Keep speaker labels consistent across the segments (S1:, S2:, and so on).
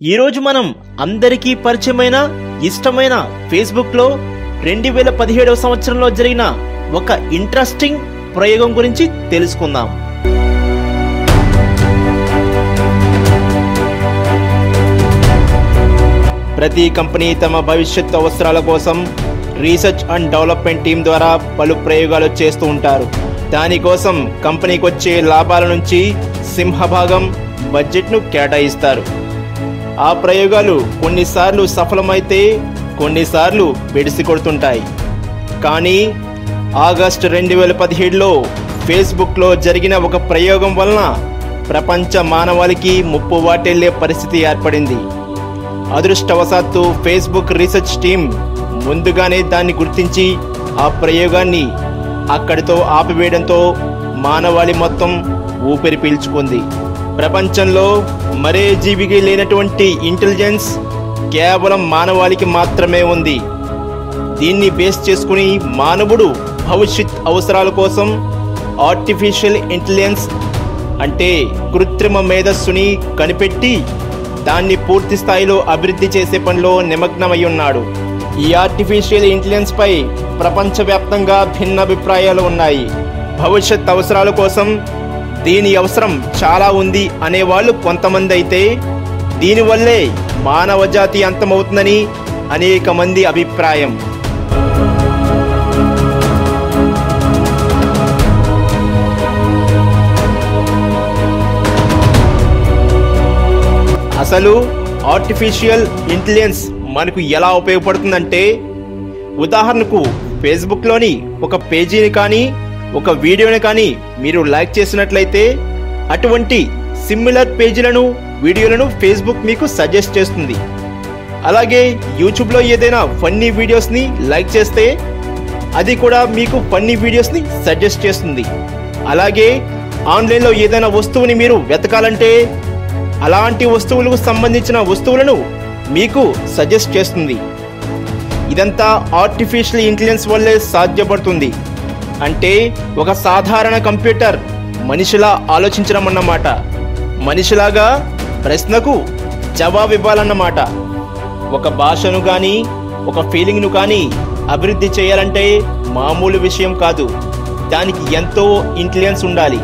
S1: ఈరోజు మనం అందరికీ పరిచయమైన ఇష్టమైన ఫేస్బుక్లో రెండు వేల పదిహేడవ సంవత్సరంలో జరిగిన ఒక ఇంట్రెస్టింగ్ ప్రయోగం గురించి తెలుసుకుందాం. ప్రతి కంపెనీ తమ భవిష్యత్ అవసరాల కోసం రీసెర్చ్ అండ్ డెవలప్మెంట్ టీం ద్వారా పలు ప్రయోగాలు చేస్తూ ఉంటారు. దానికోసం కంపెనీకి వచ్చే లాభాల నుంచి సింహభాగం బడ్జెట్ను కేటాయిస్తారు. ఆ ప్రయోగాలు కొన్నిసార్లు సఫలమైతే కొన్నిసార్లు బెడిసి కొడుతుంటాయి కానీ ఆగస్టు రెండు వేల పదిహేడులో ఫేస్బుక్లో జరిగిన ఒక ప్రయోగం వలన ప్రపంచ మానవాళికి ముప్పు వాటిల్లే పరిస్థితి ఏర్పడింది. అదృష్టవశాత్తు ఫేస్బుక్ రీసెర్చ్ టీం ముందుగానే దాన్ని గుర్తించి ఆ ప్రయోగాన్ని అక్కడితో ఆపివేయడంతో మానవాళి మొత్తం ఊపిరి పీల్చుకుంది. ప్రపంచంలో మరే జీవికి లేనటువంటి ఇంటెలిజెన్స్ కేవలం మానవాళికి మాత్రమే ఉంది. దీన్ని బేస్ చేసుకుని మానవుడు భవిష్యత్ అవసరాల కోసం ఆర్టిఫిషియల్ ఇంటెలిజెన్స్ అంటే కృత్రిమ మేధస్సుని కనిపెట్టి దాన్ని పూర్తి స్థాయిలో అభివృద్ధి చేసే పనిలో నిమగ్నమై ఉన్నాడు. ఈ ఆర్టిఫిషియల్ ఇంటెలిజెన్స్పై ప్రపంచవ్యాప్తంగా ప్రపంచవ్యాప్తంగా భిన్నాభిప్రాయాలు ఉన్నాయి. భవిష్యత్ అవసరాల కోసం దీని అవసరం చాలా ఉంది అనేవాళ్ళు కొంతమంది అయితే దీనివల్లే మానవ జాతి అంతమవుతుందని అనేక మంది అభిప్రాయం. అసలు ఆర్టిఫిషియల్ ఇంటెలిజెన్స్ మనకు ఎలా ఉపయోగపడుతుందంటే ఉదాహరణకు ఫేస్బుక్లోని ఒక పేజీని కానీ ఒక వీడియోని కానీ మీరు లైక్ చేసినట్లయితే అటువంటి సిమిలర్ పేజీలను వీడియోలను ఫేస్బుక్ మీకు సజెస్ట్ చేస్తుంది. అలాగే యూట్యూబ్లో ఏదైనా ఫన్నీ వీడియోస్ని లైక్ చేస్తే అది కూడా మీకు ఫన్నీ వీడియోస్ని సజెస్ట్ చేస్తుంది. అలాగే ఆన్లైన్లో ఏదైనా వస్తువుని మీరు వెతకాలంటే అలాంటి వస్తువులకు సంబంధించిన వస్తువులను మీకు సజెస్ట్ చేస్తుంది. ఇదంతా ఆర్టిఫిషియల్ ఇంటెలిజెన్స్ వల్లే సాధ్యపడుతుంది. అంటే ఒక సాధారణ కంప్యూటర్ మనిషిలా ఆలోచించడం అన్నమాట మనిషిలాగా ప్రశ్నకు జవాబు ఇవ్వాలన్నమాట. ఒక భాషను కానీ ఒక ఫీలింగ్ను కానీ అభివృద్ధి చేయాలంటే మామూలు విషయం కాదు. దానికి ఎంతో ఇంటెలిజెన్స్ ఉండాలి.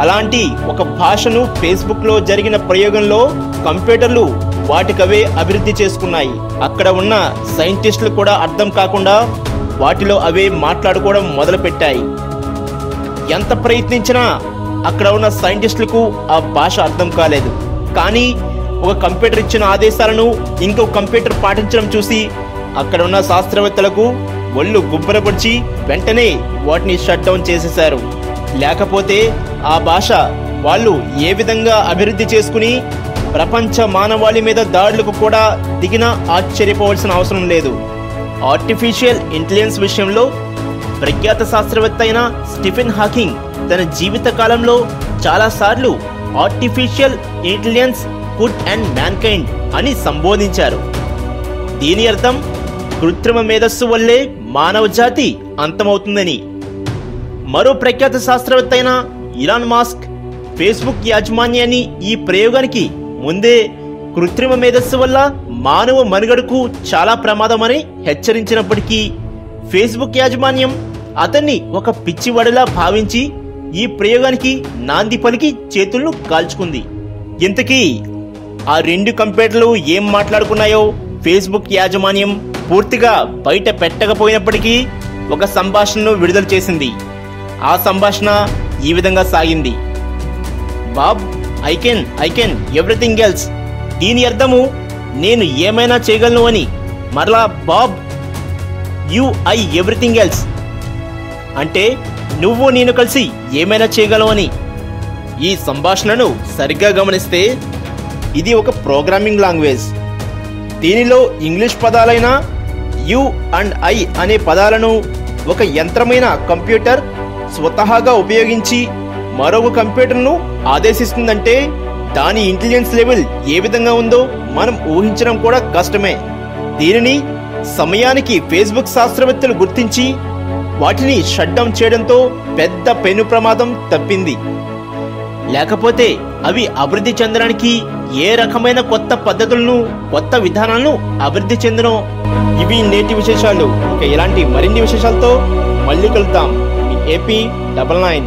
S1: అలాంటి ఒక భాషను ఫేస్బుక్లో జరిగిన ప్రయోగంలో కంప్యూటర్లు వాటికవే అభివృద్ధి చేసుకున్నాయి. అక్కడ ఉన్న సైంటిస్టులు కూడా అర్థం కాకుండా వాటిలో అవే మాట్లాడుకోవడం మొదలుపెట్టాయి. ఎంత ప్రయత్నించినా అక్కడ ఉన్న సైంటిస్టులకు ఆ భాష అర్థం కాలేదు. కానీ ఒక కంప్యూటర్ ఇచ్చిన ఆదేశాలను ఇంకో కంప్యూటర్ పాటించడం చూసి అక్కడ ఉన్న శాస్త్రవేత్తలకు ఒళ్ళు గుబ్బరపరిచి వెంటనే వాటిని షట్ డౌన్ చేసేశారు. లేకపోతే ఆ భాష వాళ్ళు ఏ విధంగా అభివృద్ధి చేసుకుని ప్రపంచ మానవాళి మీద దాడులకు కూడా దిగినా ఆశ్చర్యపోవాల్సిన అవసరం లేదు. ఆర్టిఫిషియల్ ఇంటెలిజెన్స్ విషయంలో ప్రఖ్యాత శాస్త్రవేత్త అయిన స్టిఫెన్ హాకింగ్ తన జీవిత కాలంలో చాలాసార్లు artificial intelligence good and mankind అని సంబోధించారు. దీని అర్థం కృత్రిమ మేధస్సు వల్లే మానవ జాతి అంతమవుతుందని. మరో ప్రఖ్యాత శాస్త్రవేత్త అయిన ఇలాన్ మాస్క్ ఫేస్బుక్ యాజమాన్యాన్ని ఈ ప్రయోగానికి ముందే కృత్రిమ మేధస్సు వల్ల మానవ మనుగడకు చాలా ప్రమాదమని హెచ్చరించినప్పటికీ ఫేస్బుక్ యాజమాన్యం అతన్ని ఒక పిచ్చివాడిలా భావించి ఈ ప్రయోగానికి నాంది పలికి చేతులను కాల్చుకుంది. ఇంతకీ ఆ రెండు కంప్యూటర్లు ఏం మాట్లాడుకున్నాయో ఫేస్బుక్ యాజమాన్యం పూర్తిగా బయట పెట్టకపోయినప్పటికీ ఒక సంభాషణను విడుదల చేసింది. ఆ సంభాషణ ఈ విధంగా సాగింది. Bob I can I can everything else. దీని అర్థము నేను ఏమైనా చేయగలను అని. మరలా Bob you I everything else. అంటే నువ్వు నేను కలిసి ఏమైనా చేయగలవు అని. ఈ సంభాషణను సరిగ్గా గమనిస్తే ఇది ఒక ప్రోగ్రామింగ్ లాంగ్వేజ్. దీనిలో ఇంగ్లీష్ పదాలైన యు అండ్ ఐ అనే పదాలను ఒక యంత్రమైన కంప్యూటర్ స్వతహాగా ఉపయోగించి మరొక కంప్యూటర్ను ఆదేశిస్తుందంటే దాని ఇంటెలిజెన్స్ లెవెల్ ఏ విధంగా ఉందో మనం ఊహించడం కూడా కష్టమే. దీనిని సమయానికి ఫేస్బుక్ శాస్త్రవేత్తలు గుర్తించి వాటిని షట్ డౌన్ చేయడంతో పెద్ద పెను ప్రమాదం తప్పింది. లేకపోతే అవి అభివృద్ధి చెందడానికి ఏ రకమైన కొత్త పద్ధతులను కొత్త విధానాలను అభివృద్ధి చెందడం ఇవి నేటి విశేషాలు. ఇక ఇలాంటి మరిన్ని విశేషాలతో మళ్ళీ కలుద్దాం. AP double nine